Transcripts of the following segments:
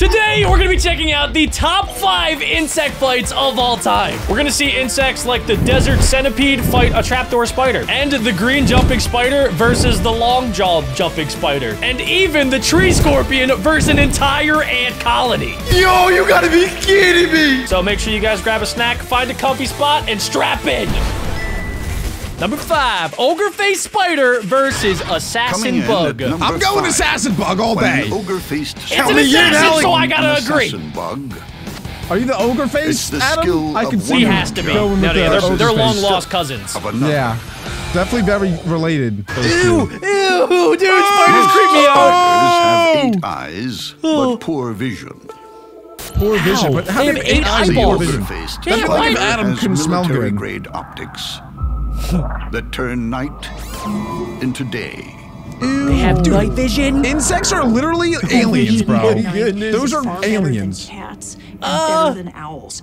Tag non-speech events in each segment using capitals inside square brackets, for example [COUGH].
Today, we're gonna be checking out the top five insect fights of all time. We're gonna see insects like the desert centipede fight a trapdoor spider, and the green jumping spider versus the long jawed jumping spider, and even the tree scorpion versus an entire ant colony. Yo, you gotta be kidding me! So make sure you guys grab a snack, find a comfy spot, and strap in. Number five, ogre face spider versus assassin bug. I'm going five, assassin bug all day. ogre-faced It's Count an me in, assassin, so I gotta An agree. assassin bug. Are you the ogre It's face, the Adam? I can see He has to be. going with No, the yeah, they're, they're long lost cousins. Yeah, definitely very related. those two. Ew, dude, spiders oh! creep me out. Spiders have eight oh! eyes, [GASPS] but poor vision. Poor vision, but how They do have eight eyes The poor eyeballs. vision? ogre-faced Yeah, bug like if Adam has couldn't smell good. military-grade optics [LAUGHS] that turn night into day. They have night vision. Insects are literally [LAUGHS] aliens, bro. Those are Far better than aliens. Cats and Ah. better than owls.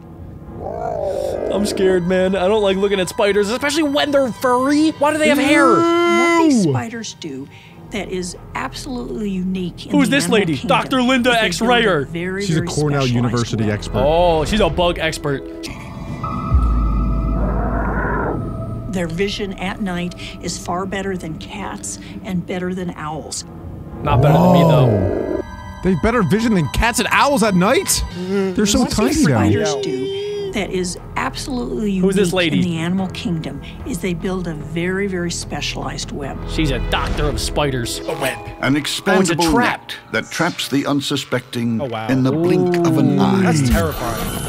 I'm scared, man. I don't like looking at spiders, especially when they're furry. Why do they have hair? What these spiders do that is absolutely unique. In Who's the this lady? kingdom Dr. Linda is they build a X-Rayor. very, She's a Cornell University expert. Oh, she's a bug expert. Their vision at night is far better than cats and better than owls. Not better than me, though. Oh. They have better vision than cats and owls at night. They're so what tiny these though. spiders do that is absolutely unique Who's this lady? in the animal kingdom is they build a very, very specialized web. She's a doctor of spiders. A web. An oh, expandable trap. net that traps the unsuspecting Oh, wow. in the blink of an eye. That's terrifying.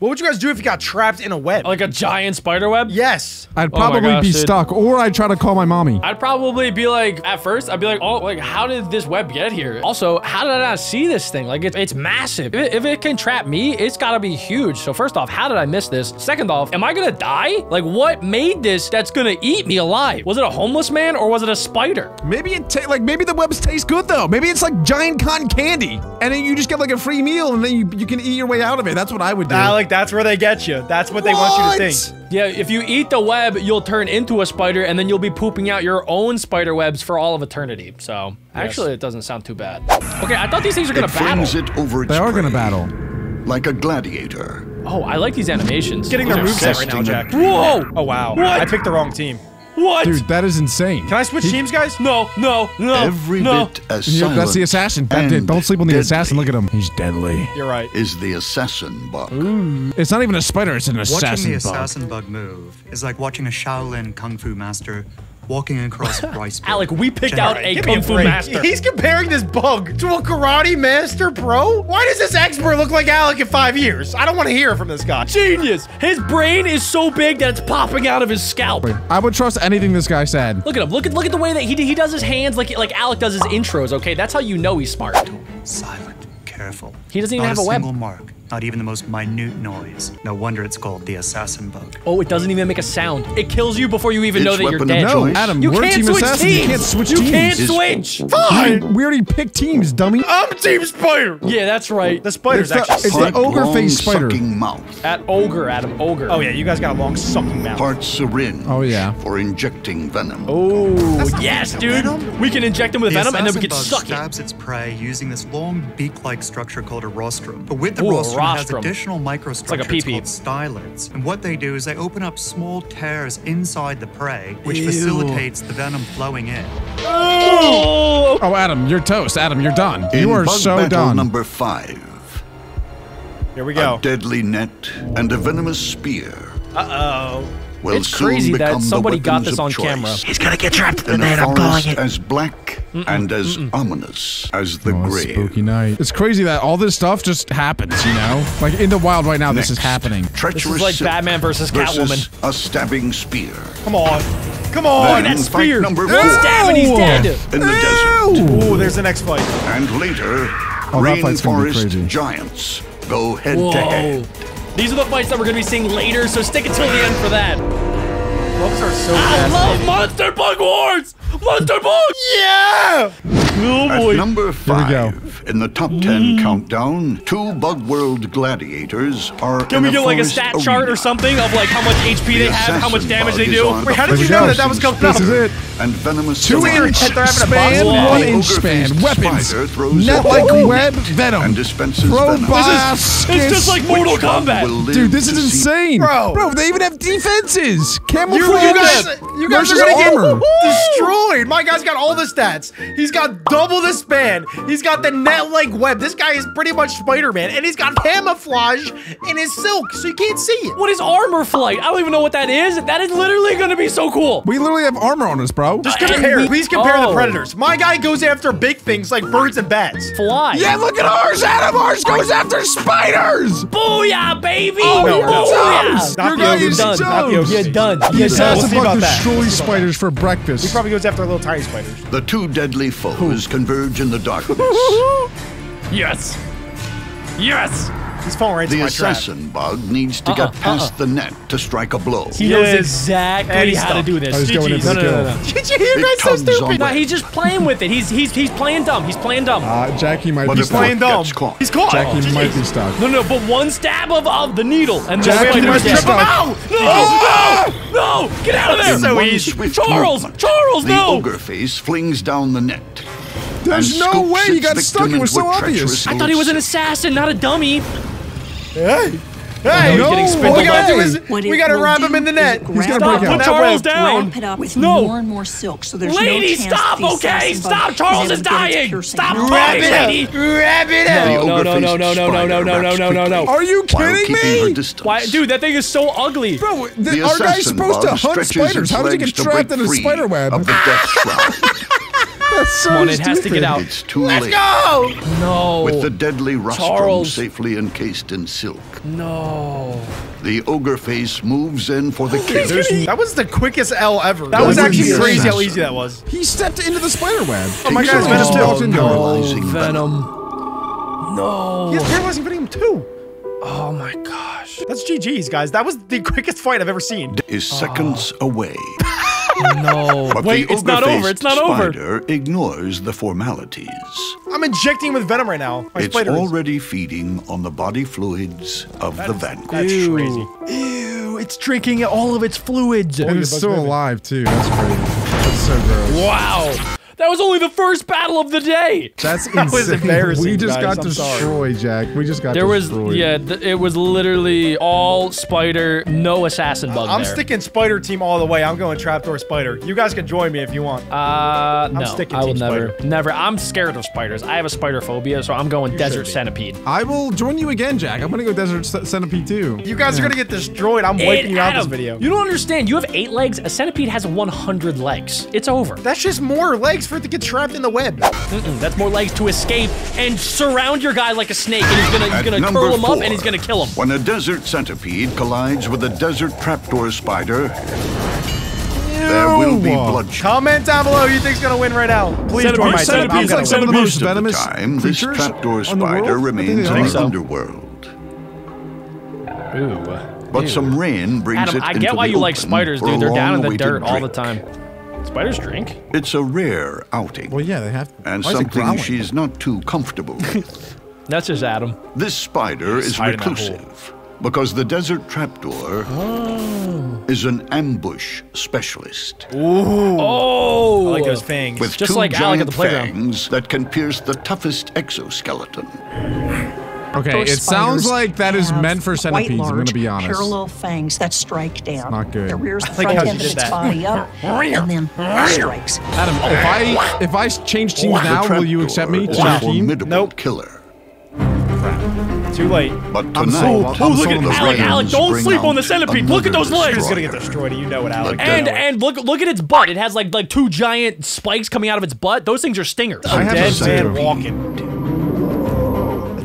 What would you guys do if you got trapped in a web? Like a giant spider web? yes. I'd Oh probably gosh, be dude. stuck, or I'd try to call my mommy. I'd probably be like, at first, I'd be like, oh, like, how did this web get here? Also, how did I not see this thing? Like, it's it's massive. If it, if it can trap me, it's gotta be huge. So first off, how did I miss this? Second off, am I gonna die? Like, what made this that's gonna eat me alive? Was it a homeless man or was it a spider? Maybe it ta- like maybe the webs taste good though. Maybe it's like giant cotton candy, and then you just get like a free meal, and then you, you can eat your way out of it. That's what I would do. Alec, that's where they get you. That's what they want you to think. Yeah, if you eat the web, you'll turn into a spider and then you'll be pooping out your own spider webs for all of eternity. So, actually, it doesn't sound too bad. Okay, I thought these things were gonna It battle. it over its They are gonna battle. Like a gladiator. Oh, I like these animations. Getting These their are moveset right now, Jack. Whoa! Oh, wow. What? I picked the wrong team. What? Dude, that is insane. Can I switch teams, guys? No, no, no, Every no. bit as Yeah, silent that's the assassin. That- don't sleep on the deadly assassin. Look at him. He's deadly. You're right. Is the assassin bug. It's not even a spider. It's an Watching assassin the bug. assassin bug move is like watching a Shaolin kung fu master walking across a [LAUGHS] rice. Alec, we picked out a Give kung fu break. master. [LAUGHS] He's comparing this bug to a karate master pro? Why does this expert look like Alec in five years? I don't want to hear from this guy. Genius. His brain is so big that it's popping out of his scalp. I would trust anything this guy said. Look at him. Look at look at the way that he he does his hands like like Alec does his intros. Okay, that's how you know he's smart. Silent, careful. He doesn't even Not have a web. single mark. Not even the most minute noise. No wonder it's called the assassin bug. Oh, it doesn't even make a sound. It kills you before you even Its know that you're dead. choice. No, Adam, You we're can't team switch assassin. teams. You can't switch You teams. can't switch. Fine. We already picked teams, dummy. I'm Team Spider. Yeah, that's right. The spider's It's the- actually it's sick. the ogre long, face spider. sucking mouth. At ogre, Adam, ogre. Oh, yeah, you guys got a long sucking mouth. Part syringe. Oh, yeah. For injecting venom. Oh, yes, dude. We can inject him with The venom and then we assassin can bug suck it. stabs its prey using this long beak-like structure called a rostrum. But with the Ooh, a rostrum, it has additional microstructures like a pee-pee. called stylets. And what they do is they open up small tears inside the prey, which facilitates the venom flowing in. Oh, Oh, Adam, you're toast. Adam, you're done. In you are bug so battle done. number five. Here we go. A deadly net and a venomous spear. Uh-oh. Will It's soon crazy that become the somebody got this on choice camera. He's gonna get trapped in a forest as black and as ominous as the Oh, it's grave. spooky night. It's crazy that all this stuff just happens, you know? Like in the wild right now, this is happening. Treacherous This is like Batman versus versus a stabbing spear. Come on. Come on. Then that spear. number One four stab and he's dead. in the desert. Ooh, there's the next fight. And later, Oh, that fight's rainforest giants go head to head. These are the fights that we're gonna be seeing later, so stick until the end for that. Bugs are so I love Monster Bug Wars! Monster Bug! Yeah! Oh At number five go. in the top 10 mm. countdown, two Bug World gladiators are Can in we get like a forest stat chart or something of like how much HP they have, how much damage they do? Wait, how did you know that that was coming This up? is it. And venomous two inch they're having span, battle. one inch span, ogre-faced weapons, spider throws net like ball web, venom, and dispenses venom. proboscis. It's just like Mortal Kombat. will Dude, this is insane, Bro. Bro, they even have defenses, You, camouflage. you guys, you guys are versus gonna armor. get destroyed. My guy's got all the stats. He's got double the span. He's got the net like web. This guy is pretty much Spider-Man, and he's got camouflage in his silk, so you can't see it. What is armor flight? I don't even know what that is. That is literally gonna be so cool. We literally have armor on us, bro. Just compare. we- Please compare oh. the predators. My guy goes after big things like birds and bats. Fly. Yeah, look at ours. Adam, ours goes after spiders. Booyah, baby! Oh, no, no. Booyah! Not Your the guy ogre is done. Jones. Not the ogre You're seed. done. The You're We'll assassin see bug about that. destroys We'll see about spiders for breakfast. He probably goes after little tiny spiders. The two deadly foes converge in the darkness. [LAUGHS] Yes. Yes. He's falling right The into my trap. assassin bug needs to Uh-uh, get past the net to strike a blow. He knows exactly And he's how to do this. I was going in no, for no, no, no, kill. no. Did you hear It guys so stupid? No, he's just playing with it. He's he's he's playing dumb. He's playing dumb. Uh, Jackie might But be if stuck. playing dumb. gets caught. He's caught. Jackie GG. might be stuck. no, no, but one stab of, of the needle and Jackie then might Spider-Man be stuck. No, no, no, no, get out of there. In so one easy. swift Charles, movement, Charles, the no. ogre face flings down the net. There's no way he got stuck. It was so obvious. I thought he was an assassin, not a dummy. Hey. Hey, he's getting what we gotta do is What we gotta will wrap him in the net. He's gonna Stop, break put. Charles down. Wrap with No. more and more silk, so there's Lady, no stop, okay? Stop, Charles is is able to get its dying. Stop armor. Wrap talking, it lady. up. Wrap it up. No, no, ogre-faced no, no, no, no, no, no, no, no, no. Are you kidding me? Why, dude? That thing is so ugly. Bro, th- The our guy's supposed to hunt spiders. How did he get trapped in a spider web? Of the death [LAUGHS] shroud. That's so Come on, it has to get out. It's too Let's late. go. No. With the deadly rostrum Charles. safely encased in silk, no. the ogre face moves in for the kill. That was the quickest L ever. That That was was actually crazy how easy that was. He stepped into the spider web. Oh my Takes God, a Venom long still. walk, into it. paralyzing Oh, Venom. No. He has paralyzing venom too. Oh my gosh. That's GG's, guys. That was the quickest fight I've ever seen. is seconds ah. away. [LAUGHS] No. But Wait, the it's not over. It's not over. spider ignores the formalities. I'm injecting with venom right now. My It's spider is- already feeding on the body fluids of the vanquished. That's Ew. crazy. Ew, it's drinking all of its fluids. And it's still alive too. That's crazy. That's so gross. Wow. That was only the first battle of the day. That's [LAUGHS] That was insane. embarrassing, We just guys. got I'm sorry. destroyed, Jack. We just got There was, destroyed. yeah, th- it was literally all spider, no assassin bug I'm there. sticking spider team all the way. I'm going trapdoor spider. You guys can join me if you want. Uh, no, sticking I will Team never, Spider. never. I'm scared of spiders. I have a spider phobia, so I'm going desert centipede. I will join you again, Jack. I'm gonna go Desert C- Centipede too. you guys are gonna get destroyed. I'm wiping And you out this video. You don't understand. You have eight legs. A centipede has 100 legs. It's over. That's just more legs for it to get trapped in the web. Mm-mm, that's more legs to escape and surround your guy like a snake, and he's gonna he's gonna number curl him up and he's gonna kill him. When a desert centipede collides with a desert trapdoor spider, there will be Ew. bloodshed. Comment down below who you think's gonna win right now. Please Centipede- join my team. I'm gonna like some win. of the most Most of the venomous time, this creatures trapdoor on the spider world? I remains in the so. underworld. Ooh. Uh, but some rain brings Adam, it I into get why the you like spiders, dude. They're down in the long-awaited dirt all the time. Spiders drink? It's a rare outing, Well, yeah, they have. and why something she's not too comfortable [LAUGHS] with. That's just Adam. This spider is hiding that hole. reclusive because the desert trapdoor Oh. is an ambush specialist Oh, I like those fangs. with Just two like Alec giant at the playground. fangs that can pierce the toughest exoskeleton. Okay, it sounds like that is meant for quite centipedes. I'm gonna be honest. Parallel fangs that strike down. not good. It rears the front end of its that. body up and then strikes. Adam, if I if I change teams The now, will you accept me to is a your team? formidable Nope. killer. Too late. But I'm tonight. Oh, look at on this Alec. Alec, don't sleep on the centipede. Look at those another legs. It's gonna get destroyer. destroyed. You know it, Alec. And You know it. and look look at its butt. It has like like two giant spikes coming out of its butt. Those things are stingers. I have a dead man centipede. walking.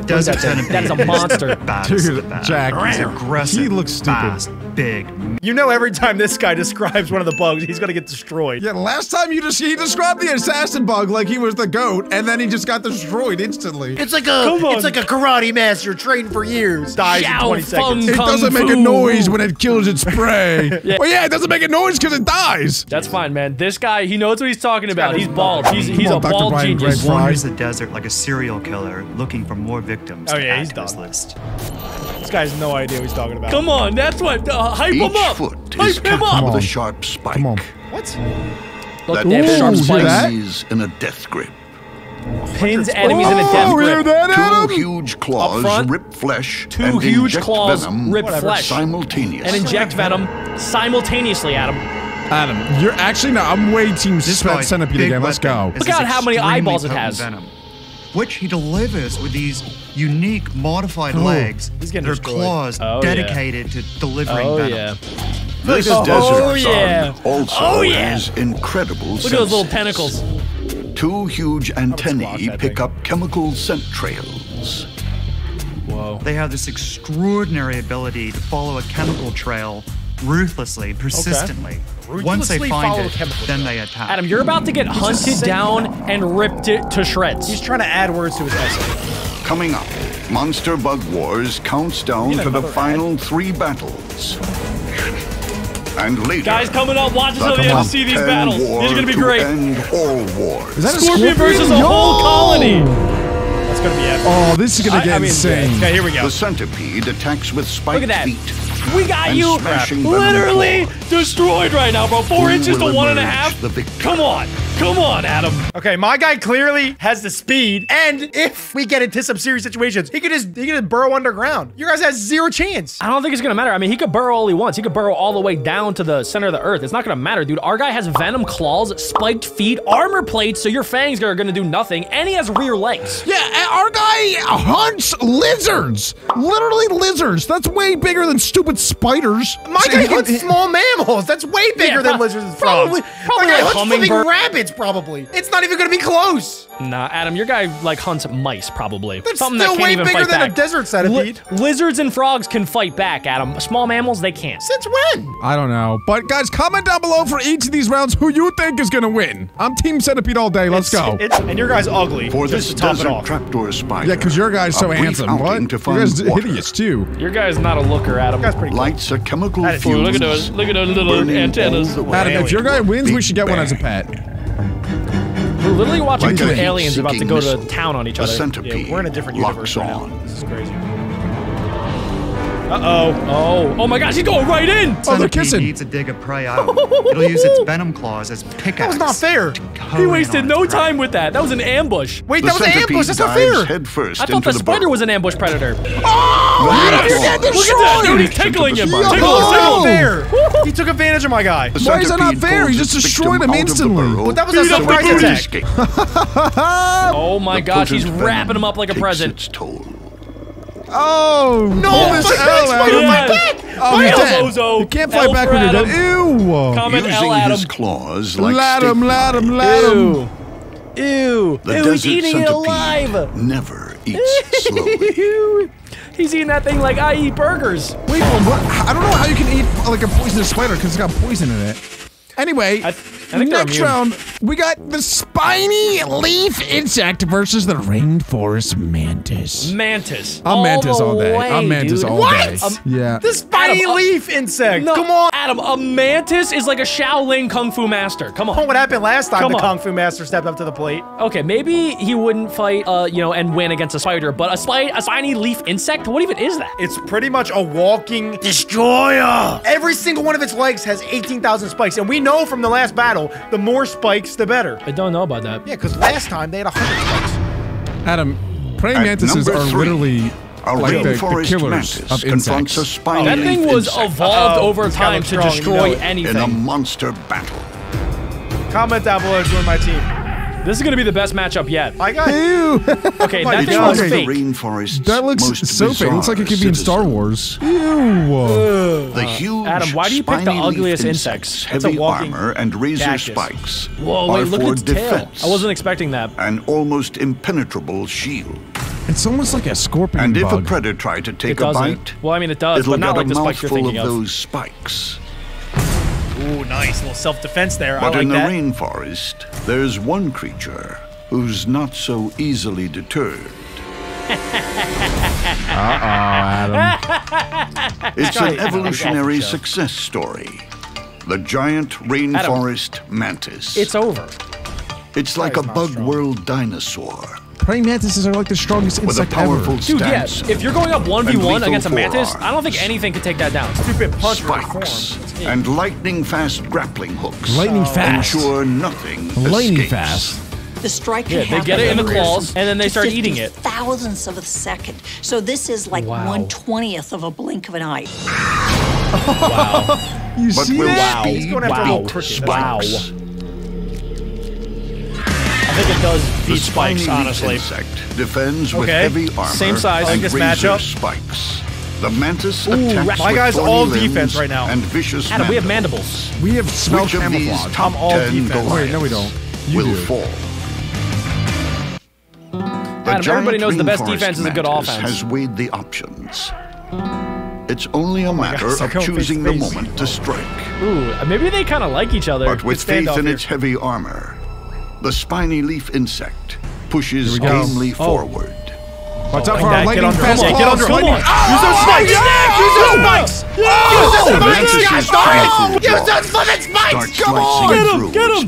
Desert That's a- that is a monster. Bad as the Dude. Jack, aggressive. he looks stupid. fast, big. You know, every time this guy describes one of the bugs, he's gonna get destroyed. Yeah, last time you just he described the assassin bug like he was the goat, and then he just got destroyed instantly. It's like a Come on. it's like a karate master trained for years. Dies in 20 seconds. It doesn't make a noise when it kills its prey. [LAUGHS] Oh yeah, it doesn't make a noise because it dies. That's fine, man. This guy, he knows what he's talking about. He's knows bald. He's, he's Come a on, Dr. bald Brian genius. Gregg. Wanders the desert like a serial killer looking for more victims. Oh, to yeah, add he's to his list. This guy has no idea what he's talking about. Come on, that's what. Uh, hype Each him up. foot Hype is him capped up. with a sharp spike. Come on. What? Look, That they have Ooh, sharp spike pins spikes. that? enemies in a death grip. Pins enemies in a death Oh, hear grip. that, Two huge claws front, rip flesh Two and huge inject claws venom rip flesh. simultaneously. And inject venom simultaneously, Adam. Adam, you're actually no. I'm way team This Spe- guy's centipede again. Let's go. Look his out how many eyeballs it has. Venom, which he delivers with these unique modified Oh. legs He's that are destroyed. claws Oh, yeah. dedicated to delivering Oh, venom. yeah. This Oh, desert yeah. sun also Oh, yeah. has incredible Look at those little tentacles. Two huge antennae that pick up chemical scent trails. Whoa. They have this extraordinary ability to follow a chemical trail ruthlessly, persistently. Once they find it, then trail. they attack. Adam, you're about to get hunted saying down and ripped it to shreds. He's trying to add words to his essay. Coming up, Monster Bug Wars counts down to the another final three battles. And later, Guys coming up, watch the until the end to top see these battles. These are gonna be to great. End all wars. Is that a Scorpion versus a Yo! whole colony. That's gonna be epic. Oh, this is gonna I- get I mean, insane. Okay, here we go. The centipede attacks with spiked Look at that. feet. We got you smashing literally destroyed right now, bro. Four Who inches to will one and a emerge half. the? Come on. Come on, Adam. Okay, my guy clearly has the speed, and if we get into some serious situations, he could just he could just burrow underground. You guys has zero chance. I don't think it's gonna matter. I mean, he could burrow all he wants. He could burrow all the way down to the center of the earth. It's not gonna matter, dude. Our guy has venom claws, spiked feet, armor plates, so your fangs are gonna do nothing, and he has rear legs. Yeah, and our guy hunts lizards. Literally lizards. That's way bigger than stupid spiders. My So guy hunts small mammals. That's way bigger Yeah, than lizards and frogs. probably- probably my guy like hunts flipping hummingbird. Probably. It's not even gonna be close. Nah, Adam, your guy like hunts mice, probably. That's Something still that can't way even bigger fight than a back. desert centipede. lizards and frogs can fight back, Adam. Small mammals, they can't. Since when? I don't know. But guys, comment down below for each of these rounds who you think is gonna win. I'm team centipede all day. Let's go. It's, and your guy's ugly. For just this to top it off. trapdoor spider. yeah, because your guy's so handsome. outing What? To Your guy's water hideous too. Your guy's not a looker, Adam. Your guy's pretty cool. Lights a chemical That is- fuse. Ooh, look at those- look at those little burning antennas. all the way. Adam, if your guy wins, we should get one as a pet. We're literally watching Like two aliens about to go to town on each other. centipede Yeah, we're in a different universe now. This is crazy. Uh-oh. Oh, oh my gosh, he's going right in. Oh, they're kissing. needs to dig a prey out. [LAUGHS] It'll use its venom claws as pickaxe. That was not fair. He wasted no prey. time with that. That was an ambush. Wait, The that was an ambush. That's not fair. head first I thought into the spider burrow. was an ambush predator. Oh, Adam, you're getting Look at that, dude. He's tickling him. Yo! Tickle, That's tickle. not fair. He took advantage of my guy. The Why is that not fair? He just destroyed him out of the instantly. burrow Well, that was a surprise attack. [LAUGHS] Oh my The gosh, he's wrapping him up like a takes present. Its toll. Oh, No, pull this L, Spider, Adam. fight back. Oh, he's L, dead. bozo. You can't fight L back when you're dead. Ew. Comment L Using Adam. his claws like Let him, steak let him, knives, let him. Ew. Ew. The Ew, he's desert eating it centipede alive. never [LAUGHS] eats slowly. he's eating that thing like I eat burgers. Wait, what? I don't know how you can eat like a poisonous spider because it's got poison in it. Anyway, I- I next round we got the spiny leaf insect versus the rainforest mantis. Mantis. I'm mantis the all day. way, I'm mantis dude. all What? day. Um, yeah. The spiny Adam, leaf insect. No, Come on. Adam. A mantis is like a Shaolin kung fu master. Come on. What happened last time Come the on. Kung Fu Master stepped up to the plate? Okay, maybe he wouldn't fight, uh, you know, and win against a spider, but a spy, a spiny leaf insect. What even is that? It's pretty much a walking destroyer. Every single one of its legs has 18,000 spikes, and we know from the last battle, the more spikes, the better. I don't know about that. Yeah, because last time they had a 100 spikes. Adam, praying At mantises are three, literally A like the, the rainforest killers of confronts insects. a spiny That thing was insect evolved Uh-oh, over time to strong, you destroy know it. in a monster battle. Comment down below to join my team. This is gonna be the best matchup yet. I got Ew. [LAUGHS] Okay, that thing God. was One of fake. the rainforest's that looks so fake. It looks like it could be in Star Wars. Ew. The huge Adam, why do you pick the ugliest insect's insects? That's a Heavy walking armor and razor cactus. spikes Whoa, are wait, look for at its tail. I wasn't expecting that. An almost impenetrable shield. It's almost like a scorpion And if a predator tried to It take a bite, Well, I mean, it does, it'll but not get like a the spikes you're mouthful of thinking of. those spikes. Ooh, nice little self-defense there. But I like in the that. rainforest, there's one creature who's not so easily deterred. [LAUGHS] Uh oh, Adam. [LAUGHS] It's an evolutionary success story. The giant rainforest mantis. It's over. It's like a bug strong. world dinosaur Praying mantises are like the strongest with a insect powerful ever. Dude, yeah, if you're going up 1v1 against a mantis, I don't think anything can take that down. Stupid punch spikes reform. and lightning fast grappling hooks Lightning fast. ensure nothing Lightning escapes. fast. The strike can Yeah, they get it in the claws, and then they start eating it. Thousandths of a second. So this is like Wow. one twentieth of a blink of an eye. [LAUGHS] wow. [LAUGHS] You But see will that? speed He's going after Wow. little cricket. Wow. Spikes? I think it does The beat spikes, spiny honestly. insect defends with heavy armor Same size. I and this razor matchup. spikes. The mantis Ooh, attacks ra- My with guy's all defense right now. And vicious Adam, we have mandibles. mandibles. We have smell Which of these camouflage. top I'm all defense. Wait, no, we don't. You will do. fall? The Adam, everybody knows the best defense is a good mantis offense. has weighed the options. It's only a oh matter God, of go face choosing the face. moment to strike. Ooh, maybe they kind of like each other. But with Good faith in here. its heavy armor, the spiny leaf insect pushes Here we go. gamely Oh. forward. Watch out for Like our that, lightning get under, fast come on, claws. get under, come Lightning- on. Oh, Use those oh, spikes. yeah! Use those spikes. The Use those spikes. mantis' Darn it. powerful Use jaws those flippin' spikes. start Come on. slicing Get him, through get its him.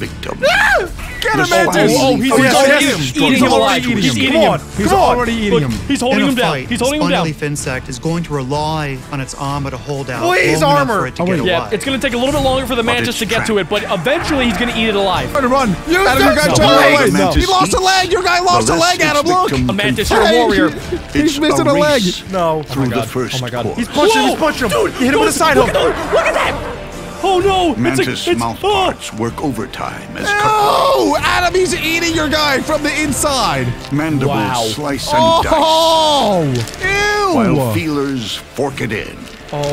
Victim. Get him, Mantis! spiny Oh, he's Oh, yes, already yes. eating him. struggles Eating him already alive. eating He's him. eating Come him. on. He's already eating him. he's holding in him a down. fight, He's the holding him down. leaf insect is going to rely on its armor to hold out Please, armor. it to Oh, get wait. Yeah, it's gonna take a little bit longer for the mantis to get to it, but eventually he's gonna eat it alive. Try to run. Use Adam, your those guy spikes. turned away. mantis He lost a leg. Your guy lost a leg, its Adam. Look. victim A mantis, can you're a warrior. He's missing a leg. No. Through oh the God. first Oh my God. course. He's punching him. He's punching him. Dude, You hit him with a side look hook. Look at that! Oh no! Mantis it's a, it's, mouth oh. parts work overtime as cutlery. Oh, Adam, he's eating your guy from the inside. Mandibles Wow. slice and oh, dice, Oh, while feelers fork it in. Oh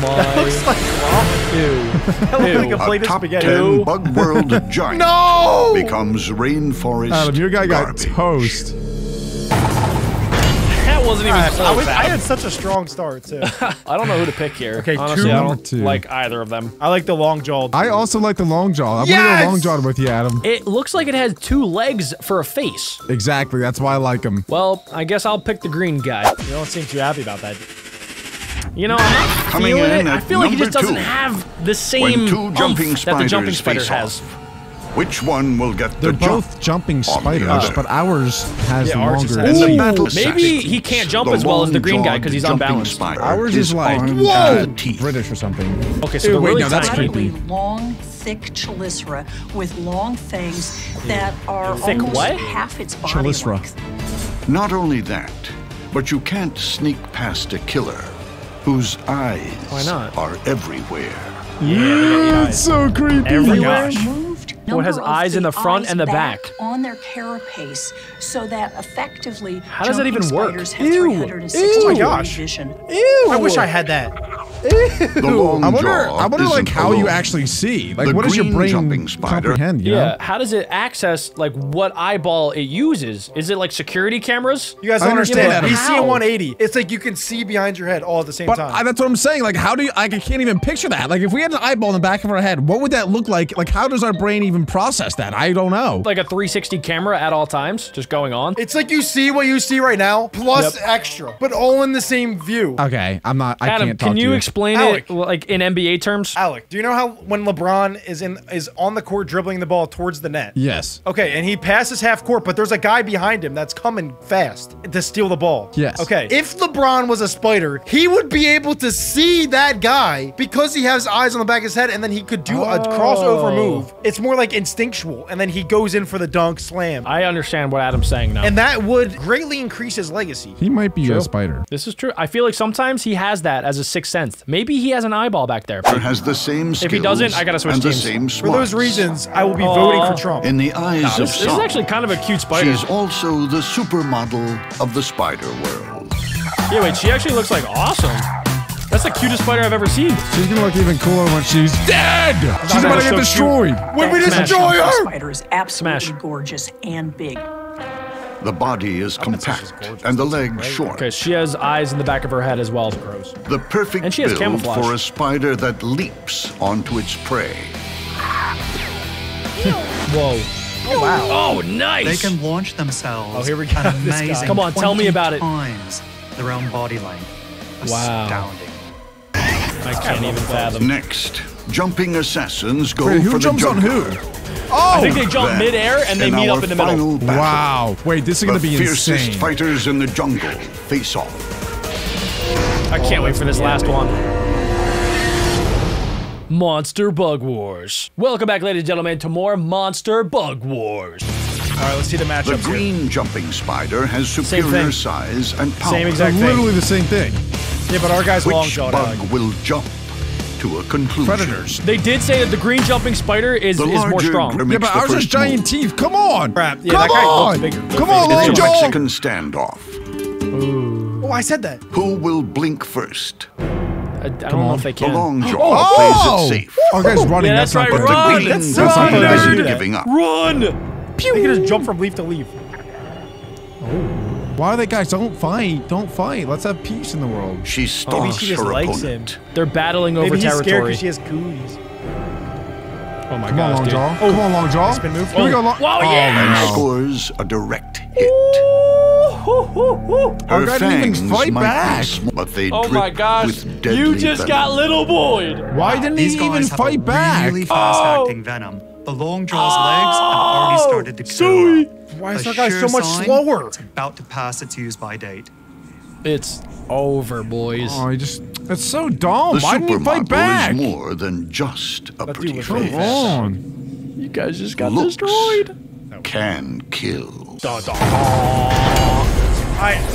my. [LAUGHS] Looks like [LAUGHS] Ew. that looks like Ew. a plate A of top spaghetti. 10 bug world [LAUGHS] giant No. becomes rainforest Adam, your guy got toast. That wasn't even I, was, I had such a strong start too. [LAUGHS] I don't know who to pick here. Okay, Honestly, two. I don't two. like either of them. I like the long jawed. I also like the long jaw. I'm Yes! gonna go long jawed with you, Adam. It looks like it has two legs for a face. Exactly. That's why I like him. Well, I guess I'll pick the green guy. You don't seem too happy about that. You know, I'm not Coming feeling in it. I feel like he just doesn't two. have the When same two oomph jumping that the jumping spider has. off, which one will get the They're the jump? both jumping spiders, but ours has Yeah, ours longer. has- the Ooh, battle maybe he can't jump the as well as the green guy long-jawed 'cause he's unbalanced. spider Ours is like armed uh, to the teeth. British or something. Okay, so Ew, wait, really no, that's tiny. creepy. incredibly long, thick chelicera with long fangs that are Thick almost what? half its body Chelicera. length. Not only that, but you can't sneak past a killer whose eyes Why not? are everywhere. Yeah, it's so creepy. Everywhere. Gosh. Moved Well, it has of eyes in the front and the back. on their carapace, so that effectively How does that even work? spiders have Ew. 360 Ew. Oh my gosh. vision. Ew. I wish I had that. The long I wonder. jaw I wonder, like, isn't how you actually see. Like, The what does your brain jumping spider- comprehend? You Yeah, know? how does it access like what eyeball it uses? Is it like security cameras? You guys don't understand. understand. He's seeing How? 180. It's like you can see behind your head all at the same But time. I, that's what I'm saying. Like, how do you? Like, I can't even picture that. Like, if we had an eyeball in the back of our head, what would that look like? Like, how does our brain even process that? I don't know. Like a 360 camera at all times, just going on. it's like you see what you see right now, plus Yep. extra, but all in the same view. okay, I'm not. I Adam, can't talk can to you you. Explain Alec. it like in NBA terms? Alec, do you know how when LeBron is in is on the court dribbling the ball towards the net? Yes. Okay, and he passes half court, but there's a guy behind him that's coming fast to steal the ball. Yes. Okay, if LeBron was a spider, he would be able to see that guy because he has eyes on the back of his head, and then he could do a crossover Oh. move. It's more like instinctual, and then he goes in for the dunk slam. I understand what Adam's saying now. and that would greatly increase his legacy. He might be a spider. this is true. I feel like sometimes he has that as a sixth sense. Maybe he has an eyeball back there. has the same skills he doesn't, I gotta switch and teams. the same For those reasons, I will be voting for Trump. In the eyes of This, this is actually kind of a cute spider. she's also the supermodel of the spider world. Yeah, wait, she actually looks like awesome. That's the cutest spider I've ever seen. She's gonna look even cooler when she's dead. She's about to get so cute. destroyed. when we Smash. destroy The her, spider is absolutely Smash. gorgeous and big. The body is think it's just compact and the legs short. Okay, she has eyes in the back of her head as well. The perfect And she has build camouflage. for a spider that leaps onto its prey. Whoa. Oh wow. Oh, nice. They can launch themselves Oh, here we go. an [LAUGHS] This guy. amazing Come on, tell me 20 about it. times their own body length. Wow. Astounding. I can't even fathom. Next, jumping assassins go Wait, for who the jumps on jugular. Who? I Oh, think they jump midair and they in meet up in the middle. battle, wow. Wait, this is The gonna be fiercest insane. fighters in the jungle face off. I can't wait for this last one. Monster Bug Wars. Welcome back, ladies and gentlemen, to more Monster Bug Wars. All right, let's see the matchup. The matchups here. green jumping spider has superior size and power. Same exact thing. Literally the same thing. Yeah, but our guy's long Which bug will jump to a conclusion? Predators. They did say that the green jumping spider is, The is more strong. Yeah, but ours has giant move. teeth. Come on. Crap. Yeah, Come that on. bigger. Come Their on, face It's a Long Jaw. Mexican standoff. Oh, I said that. Who will blink first? I, I don't know if they can. The can. long jaw Oh! plays it safe. Oh, Our guy's running. Yeah, that's, that's right, good. But run! the green That's jumping right. spider That's isn't right. giving up. Run! They can just jump from leaf to leaf. Why are they guys? Don't fight. Don't fight. Let's have peace in the world. She Maybe she just her likes opponent. him. They're battling over Maybe he's scared territory. because she has cooties. oh my god. Come on, gosh, long dude. jaw. Oh. Come on, long jaw. Spin move. Here we go. Long. Wow, oh, yeah! and no. scores a direct hit. Our Her guy didn't even fangs fight back. sm- but they Oh drip my gosh. with deadly You just venom. got little boyed. Why didn't These he even have fight a back? really fast-acting venom. The long jaw's legs have already started to curl up. Why is A our guy so much sign slower? It's about to pass its use-by date. It's over, boys. Oh, he just. It's so dumb. The Why didn't he fight supermodel back? is more than just a That pretty was really face. fast. on. You guys just got Looks destroyed. can kill. I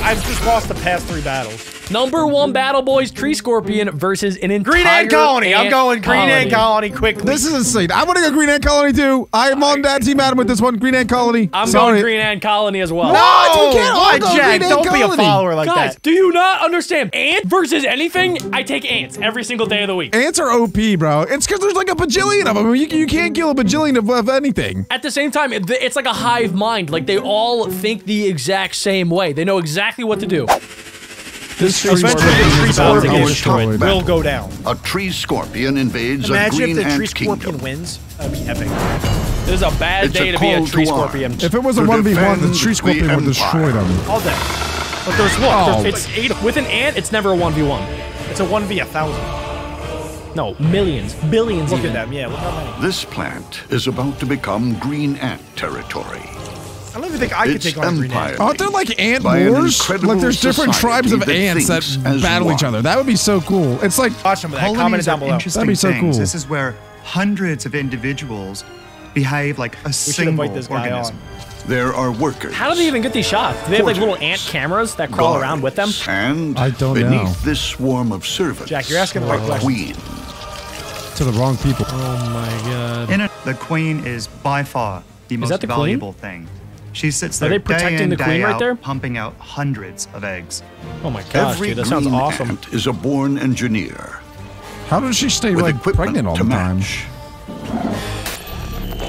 I've just lost the past three battles. Number one battle, boys. Tree Scorpion versus an entire Green Ant Colony. I'm going Green Ant colony. Colony quickly. This is insane. I'm gonna go Green Ant Colony too. I'm on that team Adam with this one. Green Ant Colony. I'm Sorry. going Green Ant Colony as well. No, we can't all why, go Jack? Green Ant Don't be a follower like Guys, that. do you not understand? Ant versus anything? I take ants every single day of the week. Ants are OP, bro. It's because there's like a bajillion of them. You, you can't kill a bajillion of, of anything. At the same time, it- it's like a hive mind. Like they all think the exact same way. They know exactly what to do. This Eventually, the tree Our scorpion top destroyed. will go down. A tree scorpion invades a green ant kingdom. Imagine if the tree scorpion kingdom. wins. That'd be epic. This is a bad It's day a to be a tree scorpion. If it was a 1v1, the defend tree the scorpion would destroy them. All day. But there's look, Oh. there's, it's eight with an ant. It's never a one v one. It's a one v a thousand. No, millions, billions. Look even. at them. Yeah. Look how many. This plant is about to become green ant territory. I don't even think I could take on a Green empire. Ant. Aren't there like ant By wars? Like there's different tribes of that ants that thinks as battle each other. That would be so cool. It's like Watch some of that. Comment Colonies down are below. interesting That'd be so things. cool. This is where hundreds of individuals behave like a should single invite this guy organism. There are workers. How do they even get these shots? Do they have like little ant cameras that crawl guards, around with them? And I don't beneath know. this swarm of servants, Jack, you're asking the right a question. queen. to the wrong people. Oh my god. In it, the queen is by far the most that the queen? valuable thing. She sits Are there they day protecting in, the day queen right out, there? pumping out hundreds of eggs. Oh my gosh, Every dude, that sounds green awesome. ant is a born engineer How does she stay with like pregnant all to the time?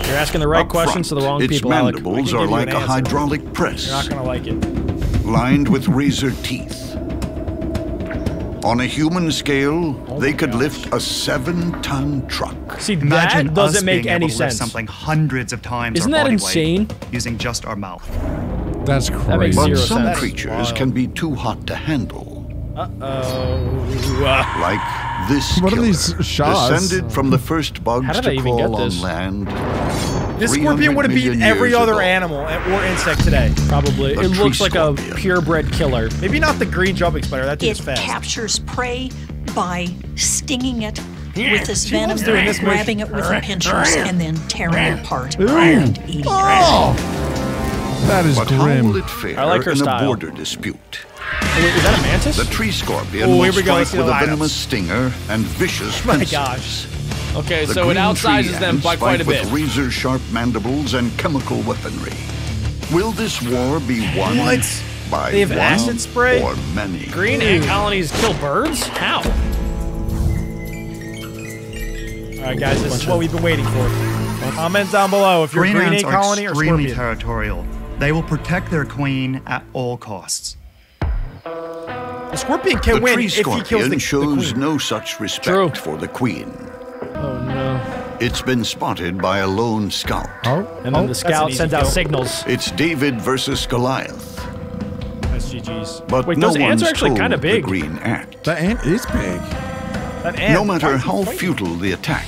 You're asking the right Up questions to the wrong its people, Alec. mandibles can are like an a answer. hydraulic press, You're not gonna like it. lined with razor teeth. On a human scale, Oh they could lift a seven-ton truck. See, Imagine that doesn't us make being any able to lift sense. something hundreds of times Isn't our that body insane? weight using just our mouth. That's makes crazy. But some sense. creatures can be too hot to handle, Uh Oh. [LAUGHS] like this What are these shots? descended from the first bugs How did to I even crawl get this? on land. This scorpion would have beaten every other ago. animal or insect today. Probably. The It looks tree like a purebred killer. Maybe not the green jumping spider. That dude It is fast. captures prey by stinging it with this venom, loves doing this grabbing it with the pincers, and then tearing it apart Ooh. and eating it. Oh, that is But how grim. will it fare I like her in style. a border dispute? Oh, wait, is that a mantis? The tree scorpion Oh, will here we go. strike with a lineups. venomous stinger and vicious My gosh. Okay, The so it outsizes them by quite a fight bit. with razor-sharp mandibles and chemical weaponry. Will this war be won What? by They have one acid spray? or many? Green ant colonies kill birds? How? All right, guys, this is what we've been waiting for. Comment down below if you're Green a green ants ant are colony or extremely scorpion. territorial. They will protect their queen at all costs. The scorpion can The win tree if he kills the, scorpion the shows no such respect True. for the queen. No. It's been spotted by a lone scout. Oh, And then oh. the scout sends out signals. It's David versus Goliath. That's GG's. But Wait, no those ants are actually kinda big. the green ant. That ant is big. That ant, No matter is how fighting? futile the attack,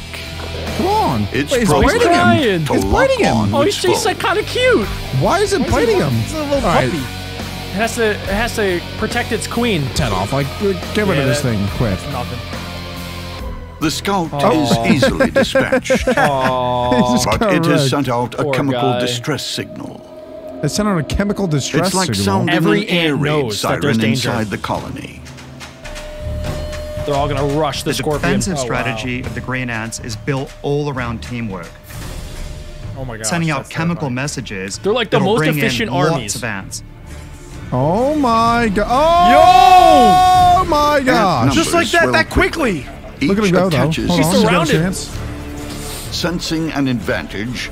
Come on. it's Wait, he's biting him. crying. to He's biting him. Oh, its he's, he's like kind of cute. Why is it biting him? It's a little All right, puppy. It has to, it has to protect its queen. 10 off. Like, get rid Yeah, of this that- thing quick. Nothing. The scout Oh. is easily dispatched, [LAUGHS] He's [LAUGHS] but it has sent out a Poor chemical guy. distress signal. It sent out a chemical distress signal? It's like signal. sounding Every an air ant raid knows that there's siren danger. inside the colony. They're all gonna rush the, The scorpion. defensive Oh, wow. strategy of the green ants is built all around teamwork, Oh my god. sending out chemical messages. They're like the most bring efficient lots armies. of ants. Oh my god. Oh! Oh my god! Just like that, swell that quickly. Quickly. Each Look at him go, though. attaches Hold He's on, he's a surrounded. chance. sensing an advantage.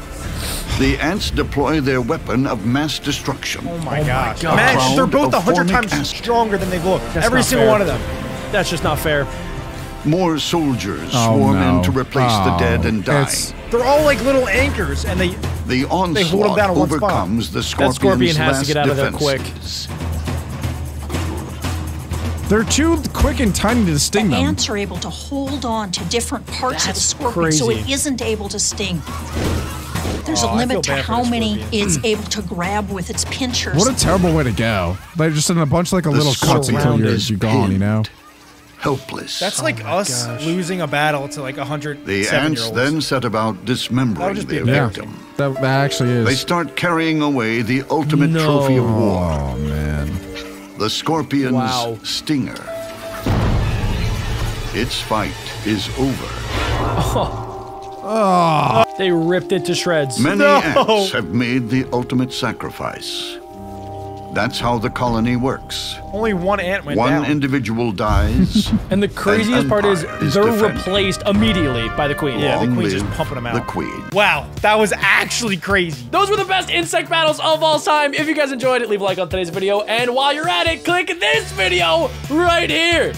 The ants deploy their weapon of mass destruction. Oh my gosh. Oh God. Man, Cloud they're both a hundred times acid. stronger than they look. Every single fair. one of them. That's just not fair. More soldiers Oh, swarm no. in to replace the Oh, dead and die. it's- They're all like little anchors, and they. The hold 'em onslaught down in one spot. overcomes the scorpion's scorpion has to last get out of there quick. Defenses. They're too quick and tiny to sting them. Ants are able to hold on to different parts of the That's scorpion so it crazy. isn't able to sting. There's Oh, a I limit to how many scorpion. it's [CLEARS THROAT] able to grab with its pinchers. What a terrible way to go. They're just in a bunch of like a The little cuts until you're, you're gone, you know? Helpless. That's oh like us losing a battle to like a hundred the ants then set about dismembering would just their Yeah. victim. That, that actually They start carrying away the ultimate No. trophy of war, Oh, man. The scorpion's Wow. stinger. Its fight is over. Oh, They ripped it to shreds. Many No. ants have made the ultimate sacrifice. That's how the colony works. Only one ant went One down. individual dies. [LAUGHS] And the craziest part is is they're defended. replaced immediately by the queen. yeah, the queen's just pumping them out. The queen. Wow, that was actually crazy. Those were the best insect battles of all time. If you guys enjoyed it, leave a like on today's video. And while you're at it, click this video right here.